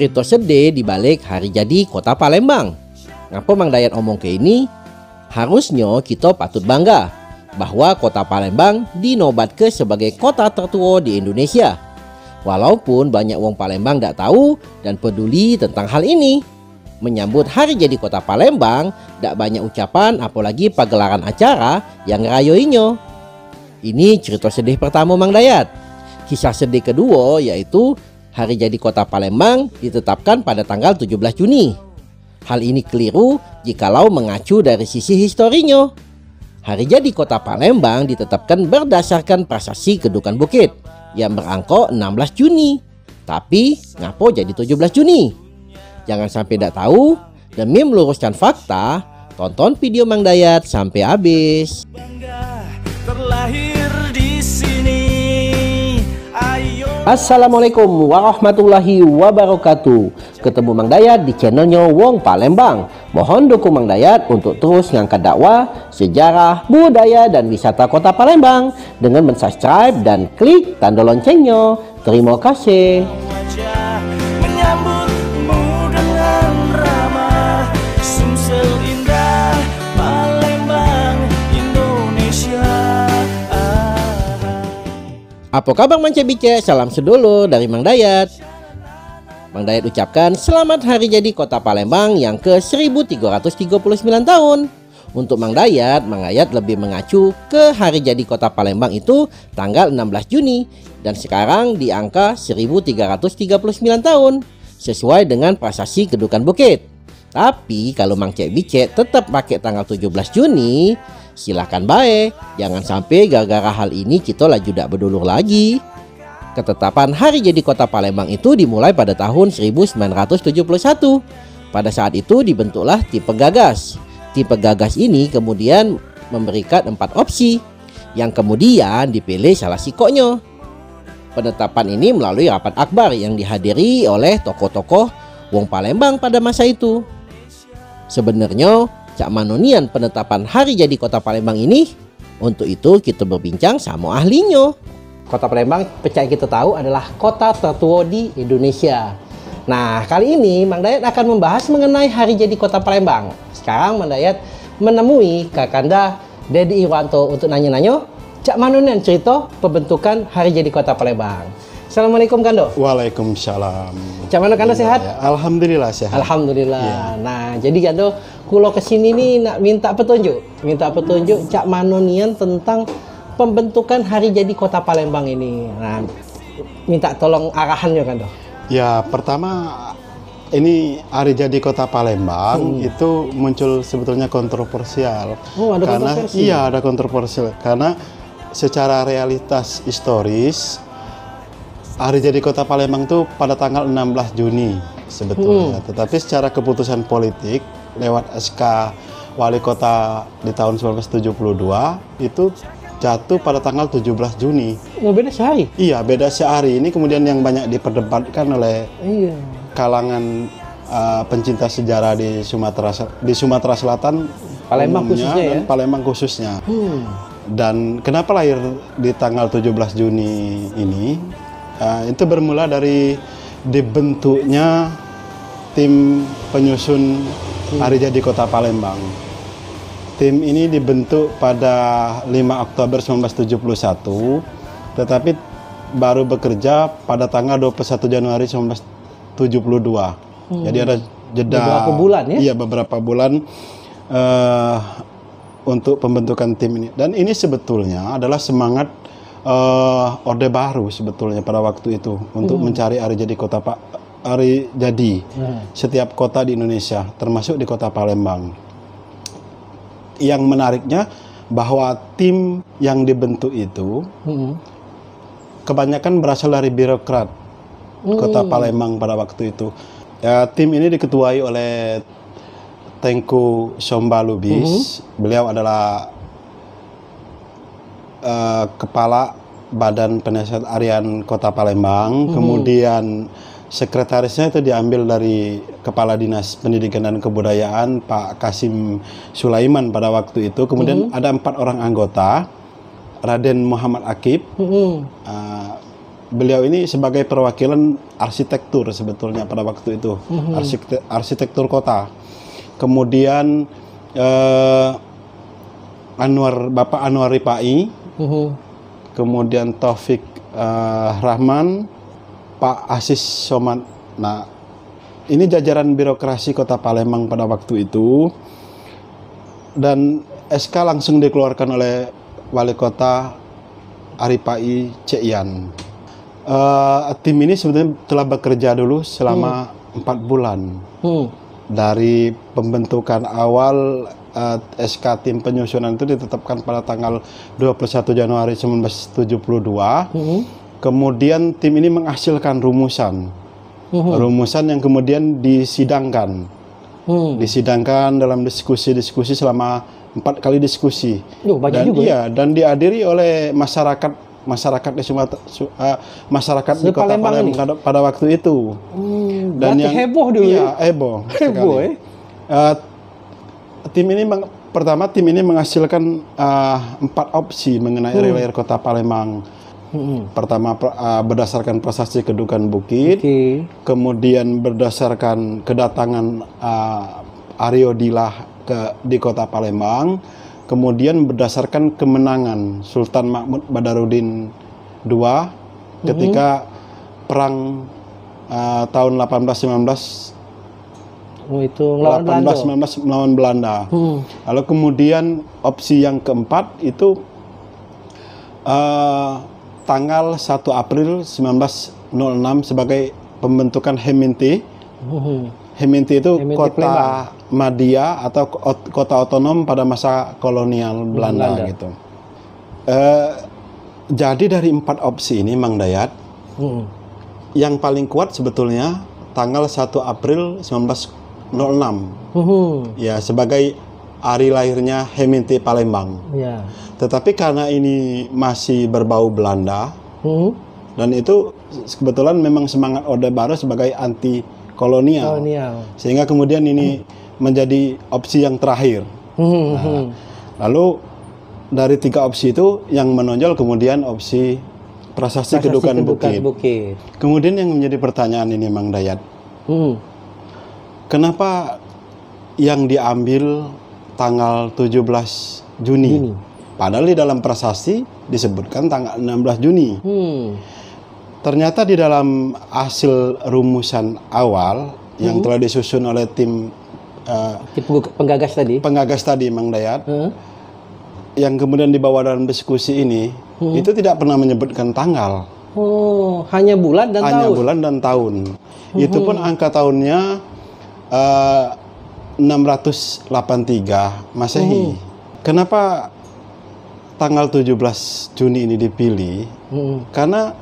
cerita sedih di balik hari jadi kota Palembang. Ngapa Mang Dayat omong ke ini? Harusnya kita patut bangga bahwa kota Palembang dinobat ke sebagai kota tertua di Indonesia. Walaupun banyak wong Palembang tidak tahu dan peduli tentang hal ini. Menyambut hari jadi kota Palembang, tidak banyak ucapan apalagi pagelaran acara yang ngerayoinya. Ini cerita sedih pertama Mang Dayat. Kisah sedih kedua yaitu hari jadi kota Palembang ditetapkan pada tanggal 17 Juni. Hal ini keliru jikalau mengacu dari sisi historinya. Hari jadi kota Palembang ditetapkan berdasarkan prasasti Kedukan Bukit yang berangko 16 Juni. Tapi ngapo jadi 17 Juni? Jangan sampai tidak tahu, demi meluruskan fakta, tonton video Mang Dayat sampai habis. Assalamualaikum warahmatullahi wabarakatuh. Ketemu Mang Dayat di channelnya Wong Palembang. Mohon dukung Mang Dayat untuk terus ngangkat dakwah, sejarah, budaya, dan wisata kota Palembang Dengan mensubscribe dan klik tanda loncengnya. Terima kasih Apa kabar Mance Bice? Salam sedulu dari Mang Dayat. Mang Dayat ucapkan selamat hari jadi kota Palembang yang ke 1339 tahun. Untuk Mang Dayat, Mang Dayat lebih mengacu ke hari jadi kota Palembang itu tanggal 16 Juni dan sekarang di angka 1339 tahun sesuai dengan prasasti Kedukan Bukit. Tapi kalau Mang Cek Bice tetap pakai tanggal 17 Juni, silahkan baik. Jangan sampai gara-gara hal ini kita laju berdulur lagi. Ketetapan hari jadi kota Palembang itu dimulai pada tahun 1971. Pada saat itu dibentuklah tipe gagas. Tipe gagas ini kemudian memberikan empat opsi yang kemudian dipilih salah sikoknya. Penetapan ini melalui rapat akbar yang dihadiri oleh tokoh-tokoh Wong Palembang pada masa itu. Sebenarnya Cak Manonian penetapan hari jadi kota Palembang ini? Untuk itu kita berbincang sama ahlinya. Kota Palembang percaya kita tahu adalah kota tertua di Indonesia. Nah kali ini Mang Dayat akan membahas mengenai hari jadi kota Palembang. Sekarang Mang Dayat menemui Kakanda Dedi Iwanto untuk nanya-nanya Cak Manonian cerita pembentukan hari jadi kota Palembang. Assalamualaikum Kando. Waalaikumsalam. Cak mana Kando sehat? Ya, Alhamdulillah sehat. Alhamdulillah. Ya. Nah, jadi Kando, kulo ke sini nih nak minta petunjuk, minta petunjuk Cak Manonian tentang pembentukan hari jadi Kota Palembang ini. Nah, minta tolong arahannya Kando. Ya, pertama ini hari jadi Kota Palembang hmm. itu muncul sebetulnya kontroversial. Oh, ada karena kontroversi. iya ada kontroversial karena secara realitas historis hari jadi kota Palembang itu pada tanggal 16 Juni sebetulnya. Hmm. Tetapi secara keputusan politik lewat SK Wali Kota di tahun 1972 itu jatuh pada tanggal 17 Juni. Oh, beda sehari? Iya, beda sehari. Ini kemudian yang banyak diperdebatkan oleh iya. kalangan uh, pencinta sejarah di Sumatera di Sumatera Selatan Palembang umumnya, khususnya ya. Palembang khususnya. Hmm. Dan kenapa lahir di tanggal 17 Juni ini? Uh, itu bermula dari dibentuknya tim penyusun hari jadi kota Palembang. Tim ini dibentuk pada 5 Oktober 1971, tetapi baru bekerja pada tanggal 21 Januari 1972. Hmm. Jadi ada jeda beberapa bulan ya? Iya, beberapa bulan uh, untuk pembentukan tim ini. Dan ini sebetulnya adalah semangat uh, orde baru sebetulnya pada waktu itu untuk hmm. mencari hari jadi kota Pak hari jadi hmm. setiap kota di Indonesia termasuk di kota Palembang. Yang menariknya bahwa tim yang dibentuk itu hmm. kebanyakan berasal dari birokrat hmm. kota Palembang pada waktu itu. Ya, tim ini diketuai oleh Tengku Sombalubis. Hmm. Beliau adalah uh, kepala Badan Penasihat Harian Kota Palembang, hmm. kemudian sekretarisnya itu diambil dari Kepala Dinas Pendidikan dan Kebudayaan Pak Kasim Sulaiman pada waktu itu. Kemudian hmm. ada empat orang anggota, Raden Muhammad Akib, hmm. uh, beliau ini sebagai perwakilan arsitektur sebetulnya pada waktu itu arsitektur, arsitektur kota kemudian eh, Anwar Bapak Anwar Ripai Mhm. kemudian Taufik eh, Rahman Pak Asis Somad nah ini jajaran birokrasi kota Palembang pada waktu itu dan SK langsung dikeluarkan oleh wali kota Aripai Ceyan. Eh, tim ini sebetulnya telah bekerja dulu selama empat bulan Hmm. dari pembentukan awal eh, SK tim penyusunan itu ditetapkan pada tanggal 21 Januari 1972. Mhm. Kemudian tim ini menghasilkan rumusan, Mhm. rumusan yang kemudian disidangkan, Hmm. disidangkan dalam diskusi-diskusi selama empat kali diskusi. Duh, dan juga ya. iya dan dihadiri oleh masyarakat masyarakat di Sumatera su- eh, masyarakat di kota Se-Palembang Palembang pada, pada waktu itu Hmm, dan yang heboh dulu iya, ya. heboh Heboh ya. Eh, tim ini meng- pertama tim ini menghasilkan eh, empat opsi mengenai Hmm. wilayah kota Palembang Mhm. pertama per- eh, berdasarkan prasasti kedudukan bukit Oke. kemudian berdasarkan kedatangan uh, Aryo Dilah ke di kota Palembang, kemudian berdasarkan kemenangan Sultan Mahmud Badarudin II ketika perang uh, tahun 1819 Oh, itu ngelawan Belanda. 1819 melawan Belanda. Hmm. Lalu kemudian opsi yang keempat itu eh, tanggal 1 April 1906 sebagai pembentukan Heminti. Mhm. Heminti itu Heminti kota Palembang. Madia atau ko- kota otonom pada masa kolonial Belanda, Belanda. gitu. Eh, jadi dari empat opsi ini, Mang Dayat, Mhm. yang paling kuat sebetulnya tanggal 1 April 1906 Mhm. ya sebagai hari lahirnya Heminti Palembang. Ya. Tetapi karena ini masih berbau Belanda Mhm. dan itu kebetulan memang semangat Orde Baru sebagai anti kolonial. Kolonial. Sehingga kemudian ini menjadi opsi yang terakhir. Mhm. Mhm. Lalu dari tiga opsi itu yang menonjol kemudian opsi prasasti, Prasasti kedudukan Kedudukan bukit. Bukit. Kemudian yang menjadi pertanyaan ini Mang Dayat, Mhm. kenapa yang diambil tanggal 17 Juni? Juni. Padahal di dalam prasasti disebutkan tanggal 16 Juni. Hmm. Ternyata di dalam hasil rumusan awal yang telah disusun oleh tim Tim penggu- penggagas tadi. penggagas tadi Mang Dayat Heeh. yang kemudian dibawa dalam diskusi ini itu tidak pernah menyebutkan tanggal, Oh, hanya bulan dan hanya tahun. bulan dan tahun. Itu pun angka tahunnya eh, 683 Masehi. Kenapa tanggal 17 Juni ini dipilih? Mhm. Karena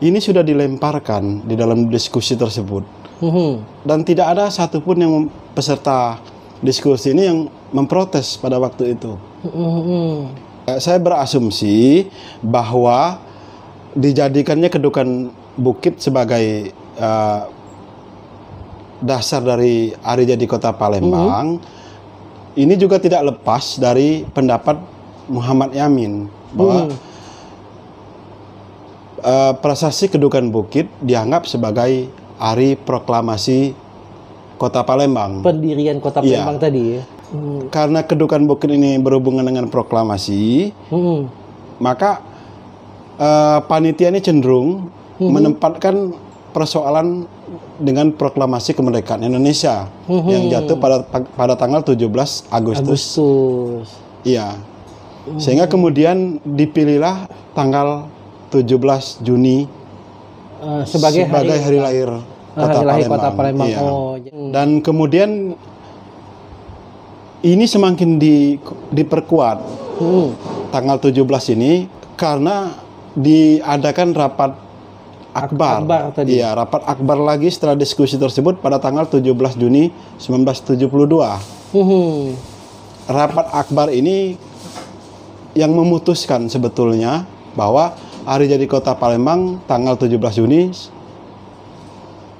ini sudah dilemparkan di dalam diskusi tersebut Mhm. dan tidak ada satupun yang peserta diskusi ini yang memprotes pada waktu itu. Eh, Saya berasumsi bahwa dijadikannya kedudukan bukit sebagai eh, dasar dari hari jadi kota Palembang ini juga tidak lepas dari pendapat Muhammad Yamin bahwa eh, prasasti kedudukan bukit dianggap sebagai hari proklamasi kota Palembang. Pendirian Kota Iya. Palembang tadi ya. Mhm. Karena kedudukan bukit ini berhubungan dengan proklamasi, Mhm. maka eh, panitia ini cenderung menempatkan persoalan dengan proklamasi kemerdekaan Indonesia yang jatuh pada pada tanggal 17 Agustus. Agustus. Iya. Sehingga kemudian dipilihlah tanggal 17 Juni Eh, sebagai, sebagai hari, hari lahir eh, kota hari lahir Palembang. Kota Palembang. Iya. Oh, j- Dan kemudian ini semakin di, diperkuat Mhm. tanggal 17 ini karena diadakan rapat akbar. akbar tadi. Iya, rapat akbar lagi setelah diskusi tersebut pada tanggal 17 Juni 1972. Hmm. Mhm. Rapat akbar ini yang memutuskan sebetulnya bahwa hari jadi kota Palembang tanggal 17 Juni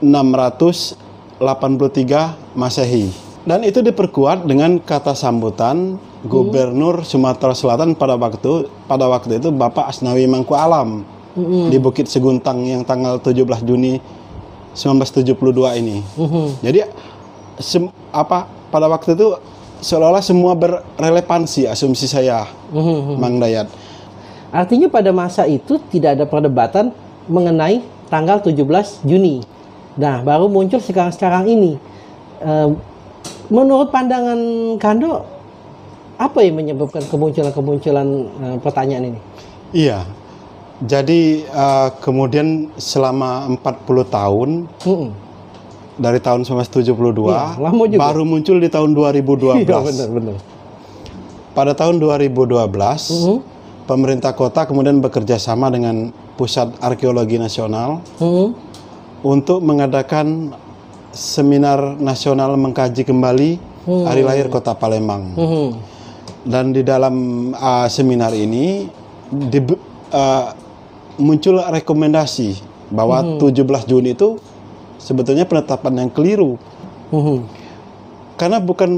683 Masehi. Dan itu diperkuat dengan kata sambutan Gubernur Sumatera Selatan pada waktu pada waktu itu Bapak Asnawi Mangku Alam. Di Bukit Seguntang yang tanggal 17 Juni 1972 ini. Mhm. Jadi sem- apa pada waktu itu seolah-olah semua berrelevansi asumsi saya, Mhm. Mang Dayat. Artinya pada masa itu tidak ada perdebatan mengenai tanggal 17 Juni. Nah, baru muncul sekarang-sekarang ini. Menurut pandangan Kando, apa yang menyebabkan kemunculan-kemunculan eh, pertanyaan ini? Iya. Jadi eh, kemudian selama 40 tahun Mm-mm. dari tahun 1972 Iya, lama juga. baru muncul di tahun 2012. Iya, benar, benar. Pada tahun 2012 Mhm. pemerintah kota kemudian bekerja sama dengan Pusat Arkeologi Nasional Mhm. untuk mengadakan seminar nasional mengkaji kembali Hmm. hari lahir Kota Palembang. Mhm. Dan di dalam uh, seminar ini di, uh, muncul rekomendasi bahwa Hmm. 17 Juni itu sebetulnya penetapan yang keliru Mhm. karena bukan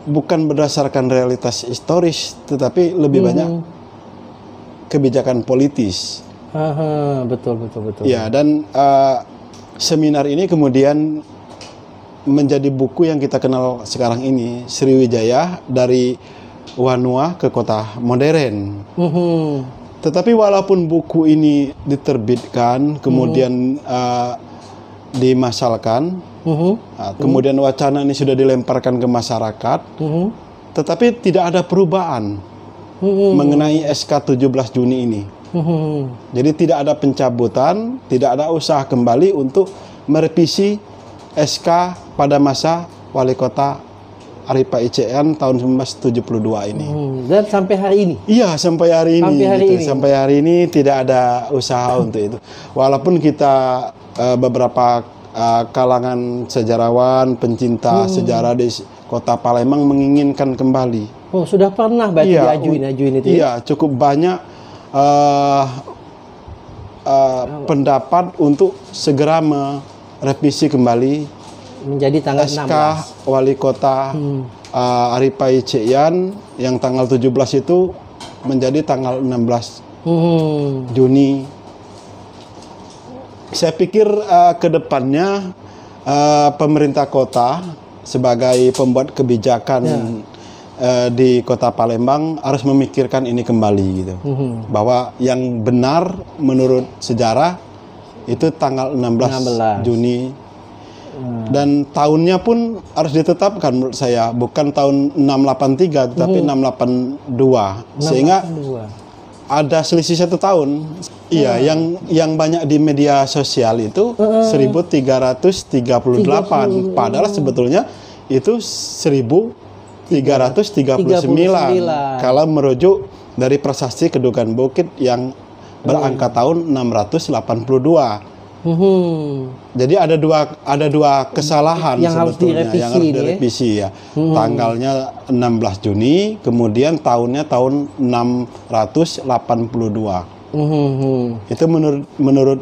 bukan berdasarkan realitas historis tetapi lebih banyak Mhm. kebijakan politis. Aha, betul, betul, betul. Ya, dan uh, seminar ini kemudian menjadi buku yang kita kenal sekarang ini, Sriwijaya dari Wanua ke kota modern. Mhm. Tetapi walaupun buku ini diterbitkan, kemudian uh, dimasalkan, Mhm. uh, kemudian wacana ini sudah dilemparkan ke masyarakat, Mhm. tetapi tidak ada perubahan Mhm. mengenai SK 17 Juni ini. Mhm. Jadi tidak ada pencabutan, tidak ada usaha kembali untuk merevisi SK pada masa wali kota Aripa ICN tahun 1972 ini. Mhm. Dan sampai hari ini. Iya sampai hari ini. Sampai hari gitu. ini. Sampai hari ini tidak ada usaha untuk itu. Walaupun kita eh, beberapa eh, kalangan sejarawan, pencinta Hmm. sejarah di kota Palembang menginginkan kembali. Oh, sudah pernah berarti Iya, diajuin, ajuin itu ya? Iya, cukup banyak eh, eh, pendapat untuk segera merevisi kembali Menjadi tanggal SK 16. wali kota Hmm. eh, Aripai Cian yang tanggal 17 itu menjadi tanggal 16 Mhm. Juni. Saya pikir eh, ke depannya eh, pemerintah kota sebagai pembuat kebijakan Ya. eh, di kota Palembang harus memikirkan ini kembali gitu. Mhm. Bahwa yang benar menurut sejarah itu tanggal 16, 16. Juni Hmm. Dan tahunnya pun harus ditetapkan menurut saya. Bukan tahun 683 tetapi 682 sehingga Dua. ada selisih satu tahun. Iya, yang yang banyak di media sosial itu 1338. Padahal sebetulnya itu 1339 kalau merujuk dari prasasti Kedukan Bukit yang berangka tahun 682. Mhm. Jadi ada dua ada dua kesalahan Yang harus sebetulnya direvisi yang harus ya. direvisi ya. Tanggalnya 16 Juni, kemudian tahunnya tahun 682. Mhm. Itu menurut menurut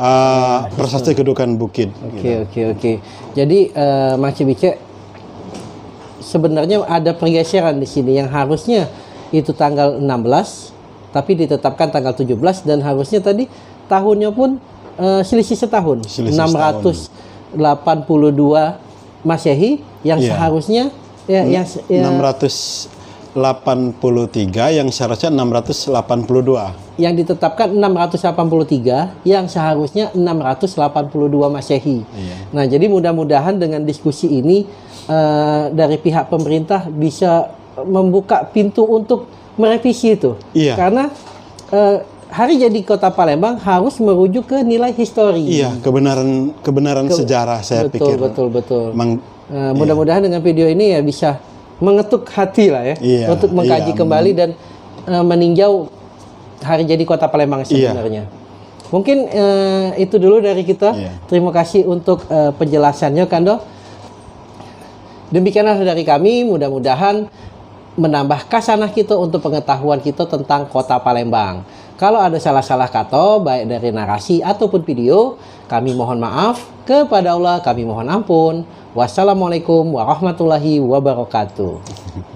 uh, prasasti Kedukan Bukit. Oke oke oke. Jadi eh Mas Cibice sebenarnya ada pergeseran di sini yang harusnya itu tanggal 16 tapi ditetapkan tanggal 17 dan harusnya tadi tahunnya pun eh, selisih setahun. Selisih 682 Masehi yang Iya. seharusnya ya, yang ya, 683 yang seharusnya 682. yang ditetapkan 683 yang seharusnya 682 Masehi. Iya. Nah, jadi mudah-mudahan dengan diskusi ini eh, dari pihak pemerintah bisa membuka pintu untuk merevisi itu. Iya. Karena eh, hari jadi Kota Palembang harus merujuk ke nilai histori. Iya, kebenaran kebenaran sejarah saya betul, pikir. betul, betul. Mang- Eh, mudah-mudahan dengan video ini ya bisa mengetuk hati lah ya Iya, untuk mengkaji iya. kembali dan eh, meninjau hari jadi Kota Palembang Iya. sebenarnya. Mungkin eh, itu dulu dari kita. Iya. Terima kasih untuk eh, penjelasannya, Kando. Demikianlah dari kami. Mudah-mudahan menambah kasanah kita untuk pengetahuan kita tentang Kota Palembang. Kalau ada salah-salah kata, baik dari narasi ataupun video, kami mohon maaf. Kepada Allah kami mohon ampun. Wassalamualaikum warahmatullahi wabarakatuh.